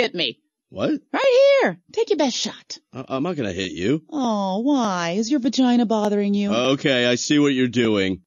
Hit me. What? Right here. Take your best shot. I- I'm not gonna hit you. Oh, why? Is your vagina bothering you? Okay, I see what you're doing.